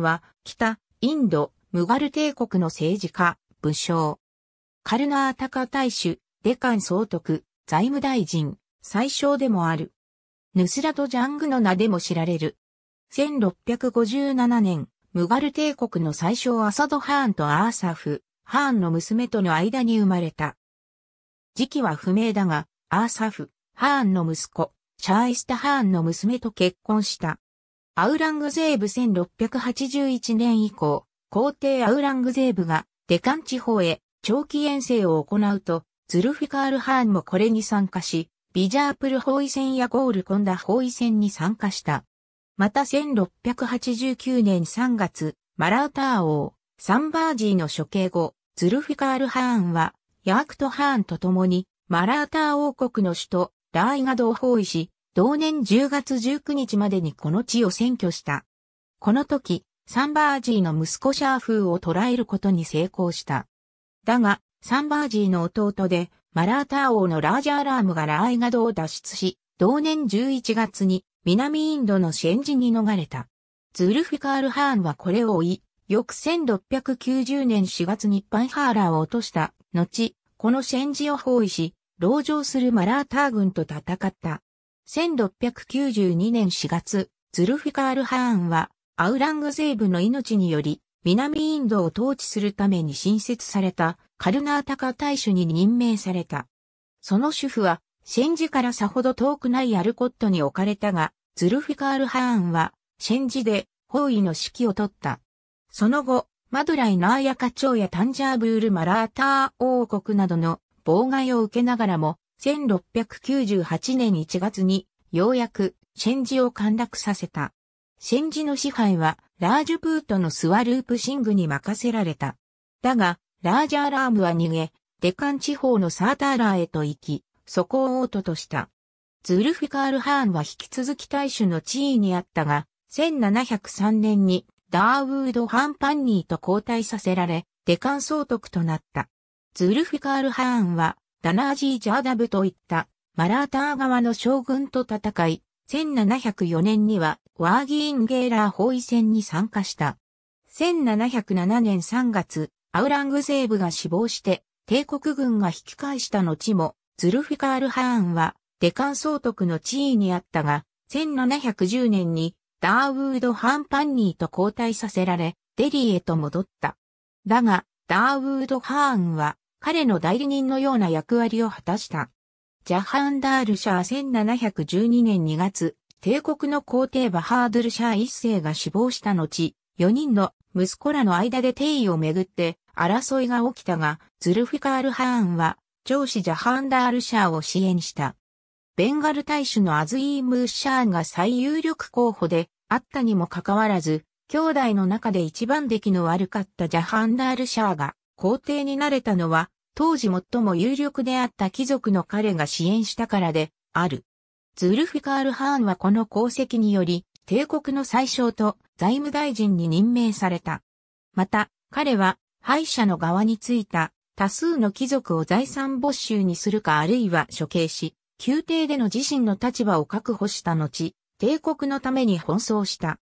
は北インドムガル帝国の政治家、武将。カルナータカ大主、デカン総督、財務大臣、最小でもある。ヌスラト・ジャングの名でも知られる。1657年、ムガル帝国の最小アサド・ハーンとアーサフ、ハーンの娘との間に生まれた。時期は不明だが、アーサフ、ハーンの息子、シャーイスタ・ハーンの娘と結婚した。アウラングゼーブ1681年以降、皇帝アウラングゼーブがデカン地方へ長期遠征を行うと、ズルフィカール・ハーンもこれに参加し、ビジャープル包囲戦やゴールコンダ包囲戦に参加した。また1689年3月、マラーター王、サンバージーの処刑後、ズルフィカール・ハーンは、ヤークト・ハーンと共に、マラーター王国の首都、ラーイガドを包囲し、同年10月19日までにこの地を占拠した。この時、サンバージーの息子シャーフーを捕らえることに成功した。だが、サンバージーの弟で、マラーター王のラージャーラームがラーイガドを脱出し、同年11月に南インドのシェンジに逃れた。ズルフィカール・ハーンはこれを追い、翌1690年4月にパンハーラーを落とした後、このシェンジを包囲し、籠城するマラーター軍と戦った。1692年4月、ズルフィカール・ハーンはアウラングゼーブの命により、南インドを統治するために新設されたカルナータカ大主に任命された。その主婦は、シェンジからさほど遠くないアルコットに置かれたが、ズルフィカール・ハーンは、シェンジで包囲の指揮を取った。その後、マドライ・ナーヤカ朝やタンジャーブール・マラーター王国などの妨害を受けながらも、1698年1月に、ようやく、シェンジを陥落させた。シェンジの支配は、ラージュプートのスワループシングに任せられた。だが、ラージャーラームは逃げ、デカン地方のサーターラーへと行き、そこを王都とした。ズルフィカール・ハーンは引き続き大主の地位にあったが、1703年にダーウード・ハンパンニーと交代させられ、デカン総督となった。ズルフィカール・ハーンは、ダナージー・ジャーダブといったマラーター側の将軍と戦い、1704年にはワーギーンゲーラー包囲戦に参加した。1707年3月、アウラングゼーブが死亡して、帝国軍が引き返した後も、ズルフィカール・ハーンは、デカン総督の地位にあったが、1710年に、ダーウード・ハンパンニーと交代させられ、デリーへと戻った。だが、ダーウード・ハーンは、彼の代理人のような役割を果たした。ジャハンダールシャー1712年2月、帝国の皇帝バハードルシャー一世が死亡した後、4人の息子らの間で帝位をめぐって争いが起きたが、ズルフィカール・ハーンは、上司ジャハンダールシャーを支援した。ベンガル大使のアズイームシャーンが最有力候補であったにもかかわらず、兄弟の中で一番出来の悪かったジャハンダールシャーが皇帝になれたのは、当時最も有力であった貴族の彼が支援したからである。ズルフィカール・ハーンはこの功績により、帝国の最小と財務大臣に任命された。また、彼は、敗者の側についた多数の貴族を財産没収にするかあるいは処刑し、宮廷での自身の立場を確保した後、帝国のために奔走した。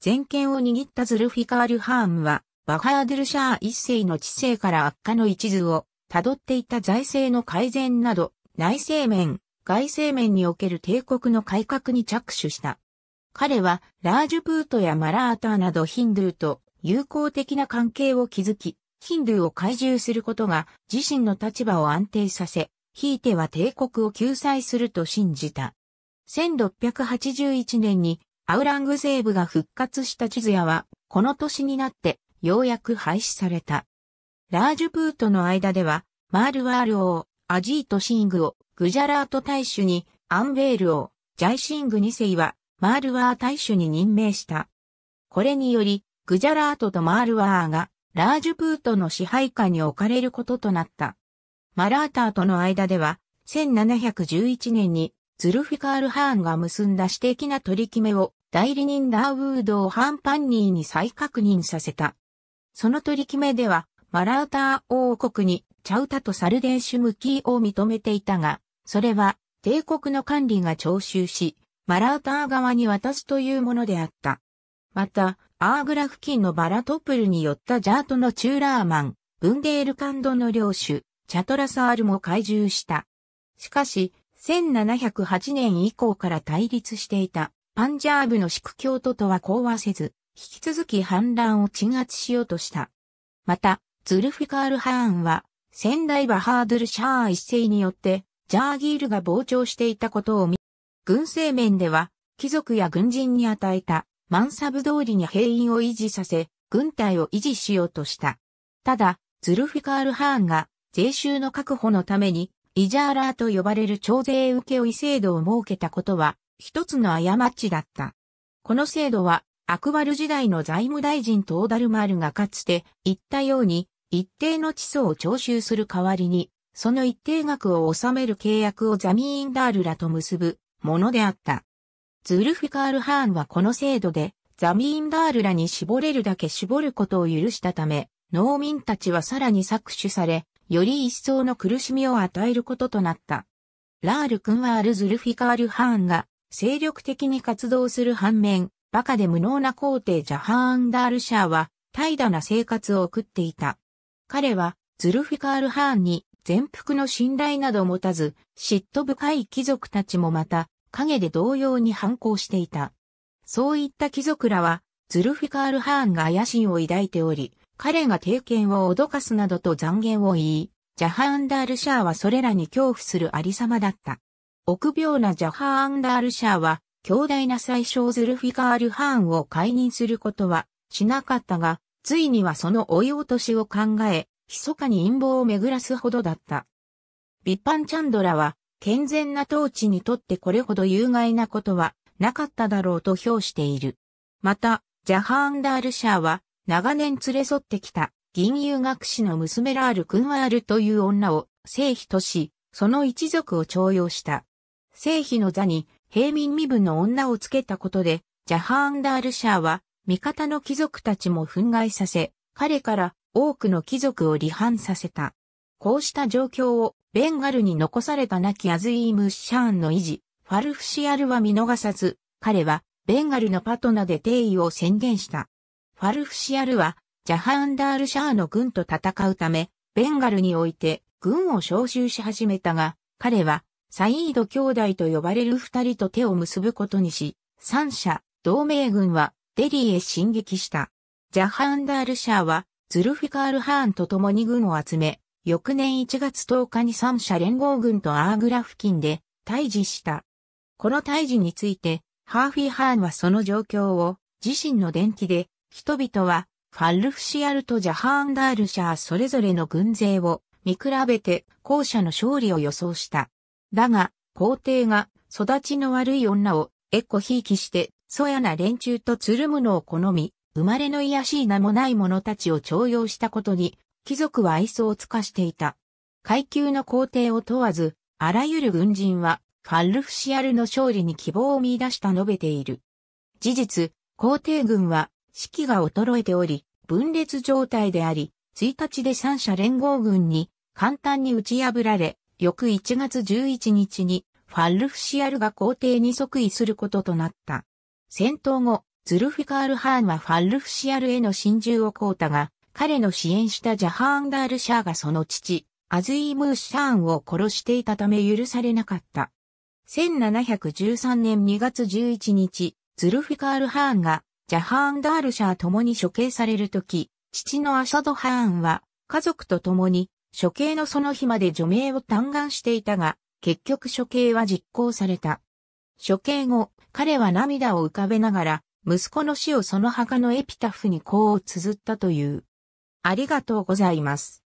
全権を握ったズルフィカール・ハームは、バハードルシャー一世の知性から悪化の一途を辿っていた財政の改善など、内政面、外政面における帝国の改革に着手した。彼はラージュプートやマラーターなどヒンドゥーと友好的な関係を築き、ヒンドゥーを怪獣することが自身の立場を安定させ、ひいては帝国を救済すると信じた。1681年にアウラングゼーブが復活した地図屋は、この年になってようやく廃止された。ラージュプートの間では、マールワール王、アジートシングをグジャラート太守に、アンベール王、ジャイシング2世は、マールワー太守に任命した。これにより、グジャラートとマールワーが、ラージュプートの支配下に置かれることとなった。マラーターとの間では、1711年に、ズルフィカール・ハーンが結んだ私的な取り決めを、代理人ダーウードをハンパンニーに再確認させた。その取り決めでは、マラーター王国にチャウタとサルデーシュムキーを認めていたが、それは帝国の管理が徴収し、マラーター側に渡すというものであった。また、アーグラ付近のバラトプルによったジャートのチューラーマン、ブンデールカンドの領主、チャトラサールも開獣した。しかし、1708年以降から対立していたパンジャーブのシク教徒とは講和せず、引き続き反乱を鎮圧しようとした。また、ズルフィカール・ハーンは、仙台バハードル・シャー一世によって、ジャーギールが膨張していたことを見、軍政面では、貴族や軍人に与えた、マンサブ通りに兵員を維持させ、軍隊を維持しようとした。ただ、ズルフィカール・ハーンが、税収の確保のために、イジャーラーと呼ばれる徴税請負い制度を設けたことは、一つの過ちだった。この制度は、アクバル時代の財務大臣トーダルマールがかつて言ったように、一定の地層を徴収する代わりに、その一定額を納める契約をザミーンダールらと結ぶものであった。ズルフィカール・ハーンはこの制度で、ザミーンダールらに絞れるだけ絞ることを許したため、農民たちはさらに搾取され、より一層の苦しみを与えることとなった。ラール君はアル・ズルフィカール・ハーンが精力的に活動する反面、バカで無能な皇帝ジャハーンダールシャーは怠惰な生活を送っていた。彼はズルフィカール・ハーンに全幅の信頼など持たず、嫉妬深い貴族たちもまた影で同様に反抗していた。そういった貴族らは、ズルフィカール・ハーンが野心を抱いており、彼が帝権を脅かすなどと残言を言い、ジャハーンダールシャーはそれらに恐怖するありさまだった。臆病なジャハーンダールシャーは、強大な最小ズルフィカール・ハーンを解任することはしなかったが、ついにはその追い落としを考え、密かに陰謀を巡らすほどだった。ビッパンチャンドラは、健全な統治にとってこれほど有害なことはなかっただろうと評している。また、ジャハーンダールシャーは、長年連れ添ってきた銀融学士の娘ラール・クンワールという女を聖妃とし、その一族を徴用した。聖妃の座に平民身分の女をつけたことで、ジャハーンダールシャーは味方の貴族たちも憤慨させ、彼から多くの貴族を離反させた。こうした状況をベンガルに残された亡きアズイーム・シャーンの維持、ファルフシアルは見逃さず、彼はベンガルのパトナで定位を宣言した。ファルフシアルは、ジャハーンダールシャーの軍と戦うため、ベンガルにおいて軍を招集し始めたが、彼は、サイード兄弟と呼ばれる二人と手を結ぶことにし、三者、同盟軍はデリーへ進撃した。ジャハンダールシャーは、ズルフィカール・ハーンと共に軍を集め、翌年1月10日に三者連合軍とアーグラ付近で対峙した。この対峙について、ハーフィー・ハーンはその状況を自身の伝記で人々はファルフシアルとジャハーンダールシャーそれぞれの軍勢を見比べて後者の勝利を予想した。だが、皇帝が育ちの悪い女をエコひいきして、そやな連中とつるむのを好み、生まれの癒しい名もない者たちを徴用したことに、貴族は愛想を尽かしていた。階級の皇帝を問わず、あらゆる軍人は、ファルフシアルの勝利に希望を見出した述べている。事実、皇帝軍は士気が衰えており、分裂状態であり、1日で三者連合軍に簡単に打ち破られ、翌1月11日にファルフシアルが皇帝に即位することとなった。戦闘後、ズルフィカール・ハーンはファルフシアルへの心中をこうたが、彼の支援したジャハーンダール・シャーがその父、アズイムー・シャーンを殺していたため許されなかった。1713年2月11日、ズルフィカール・ハーンがジャハーン・ダールシャー共に処刑されるとき、父のアシャド・ハーンは家族と共に処刑のその日まで除名を嘆願していたが、結局処刑は実行された。処刑後、彼は涙を浮かべながら、息子の死をその墓のエピタフにこう綴ったという。ありがとうございます。